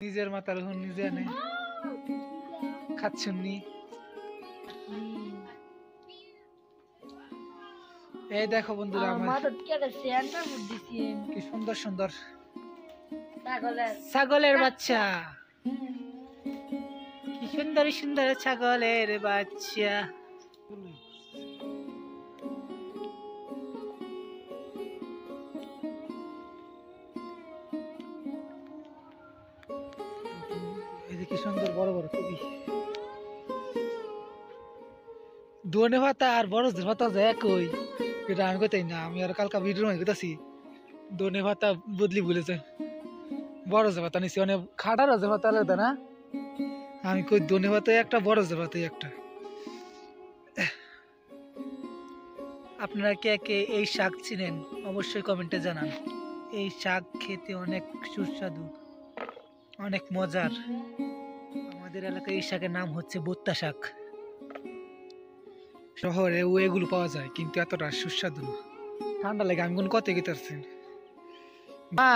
নিজের মাথার হুন নিজে আনে খাচ্ছুননি। এই দেখো বন্ধুরা আমার কি সুন্দর সুন্দর ছাগলের। ছাগলের বাচ্চা। কি সুন্দর সুন্দর ছাগলের বাচ্চা। কি সুন্দর, বড় বড় কবি। দোনে ভাতা আর বড় ভাতা যে একই, এটা আমি কোথায় না, আমি আর কালকা ভিডিওর মধ্যে কোথাছি দোনে ভাতা বদলি বলেছে বড় যে ভাতা নিছি, অনেক খাটার যে ভাতা আলাদা না? আমি কই দোনে ভাতে একটা বড় যে ভাতে একটা আপনারা কে কে এই শাক চিনেন, অবশ্যই কমেন্টে জানান। এই শাক খেতে অনেক সুস্বাদু, অনেক মজার। আমাদের এলাকায় এই শাকের নাম হচ্ছে বোত্তা শাক। শহরে ও এগুলো পাওয়া যায়, কিন্তু এতটা সুস্বাদু না। ঠান্ডা লাগে আমি কত গেতারছেন মা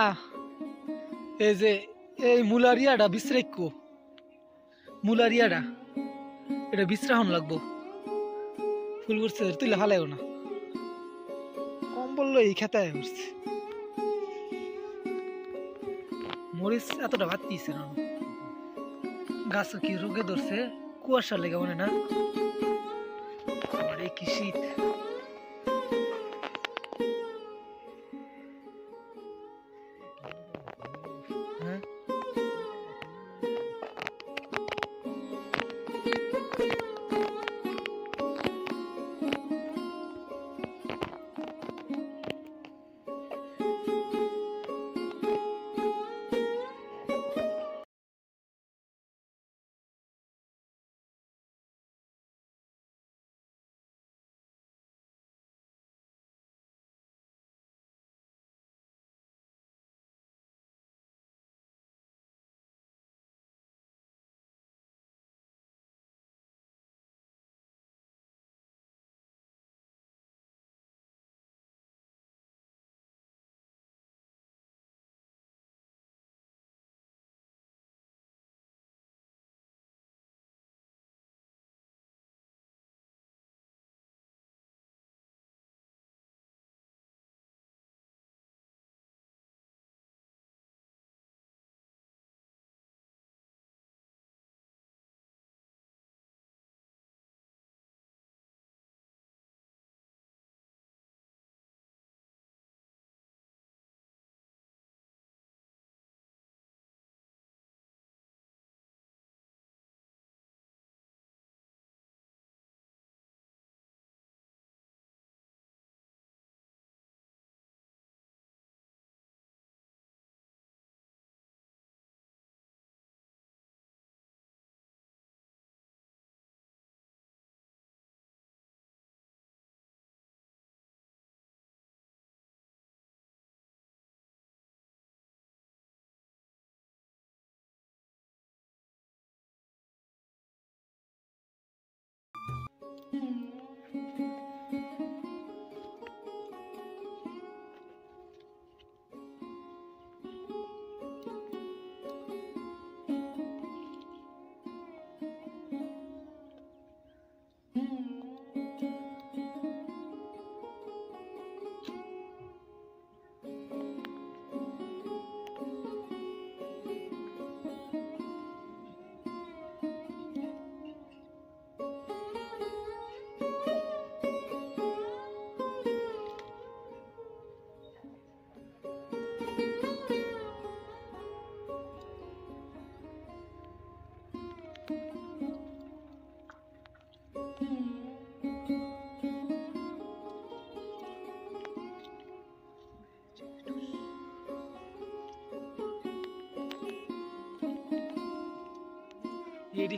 এই যে, এই মুলারিয়াটা বিশ্রাইক্য মুলারিয়াটা, এটা বিশ্রাহন লাগবো। ফুল করছে তুইলে হালাইও না। কম বলল এই খেতায় উঠছে মরিচ এতটা ভাত দিয়েছে না। গাছ কি রোগে ধরছে? কুয়াশা লেগে মনে না? কি শীত?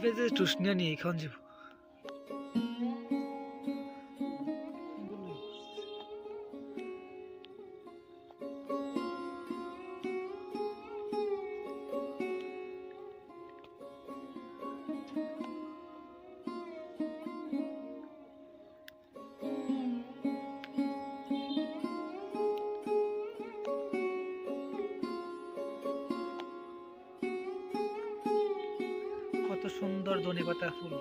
ডিফেন্সে টুসনিয়া নিয়ে এখন যাব সুন্দর ধনে পাতা ফুল।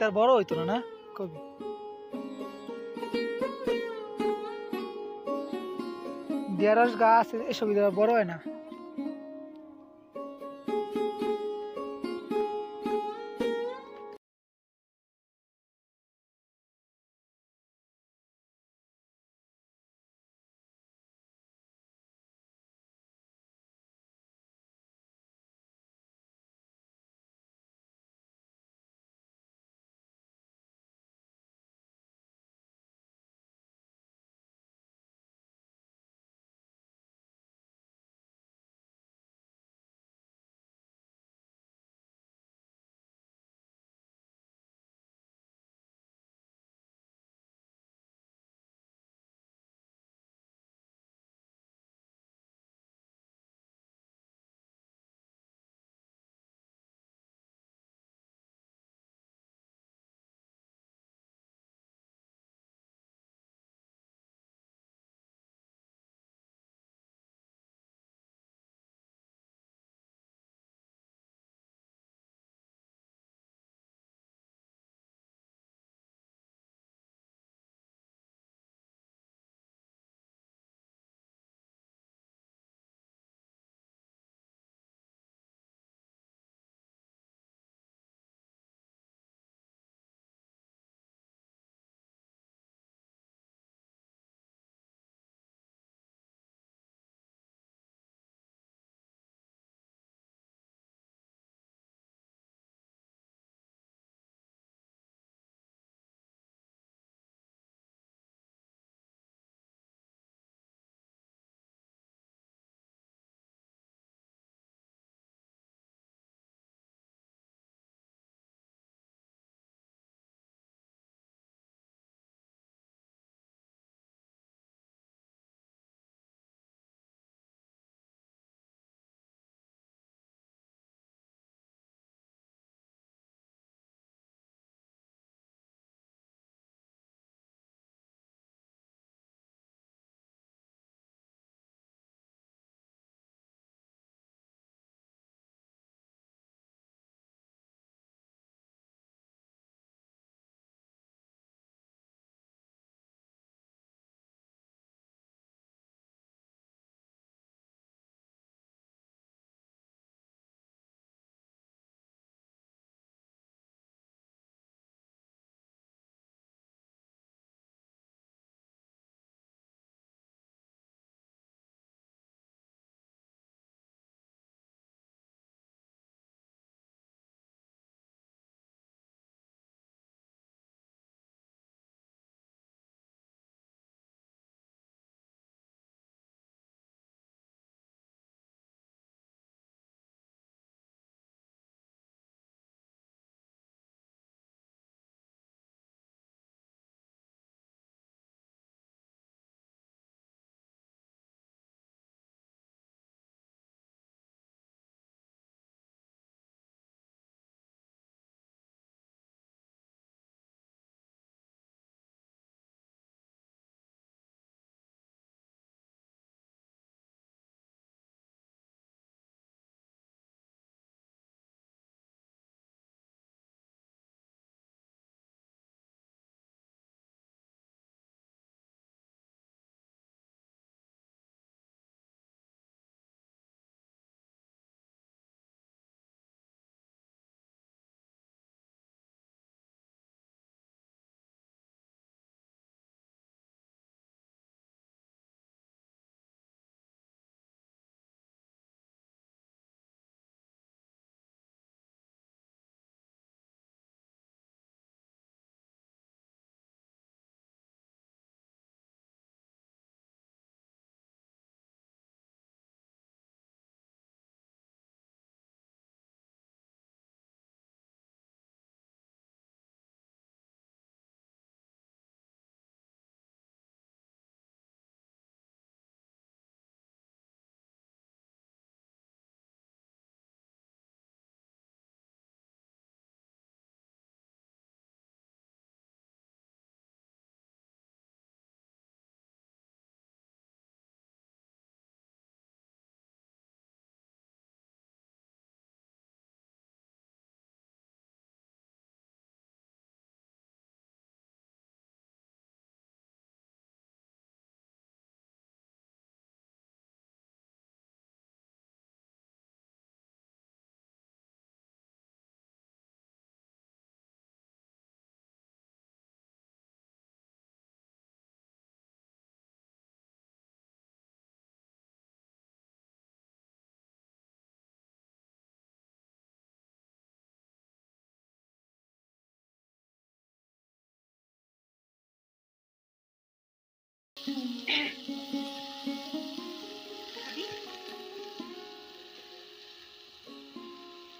তার বড় হইতো না না? কবি? দেড়স গাছ এসব বড় হয় না?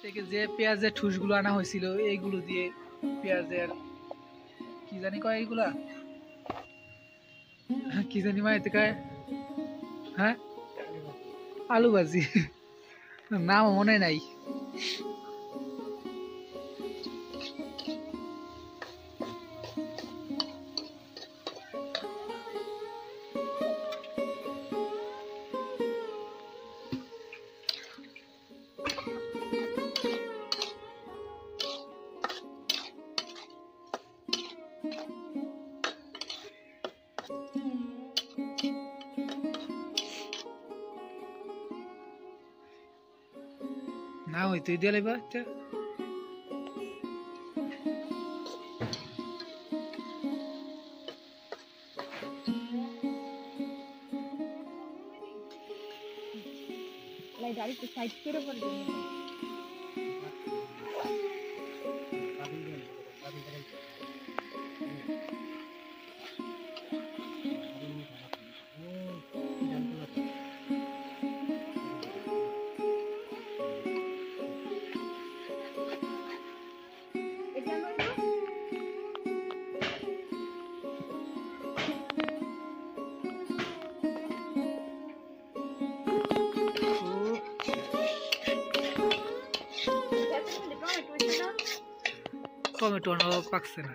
থেকে যে পেঁয়াজের ঠুসগুলো আনা হয়েছিল, এইগুলো দিয়ে পেঁয়াজের কি জানি কয় এইগুলা? কি জানি মা এতে কয়? হ্যাঁ? আলু ভাজি নাম মনে নাই। না তুই দিয়ে লাইবা এটা লাই গাড়ি তো সাইড করে পড়বে টমেটো পাকছে না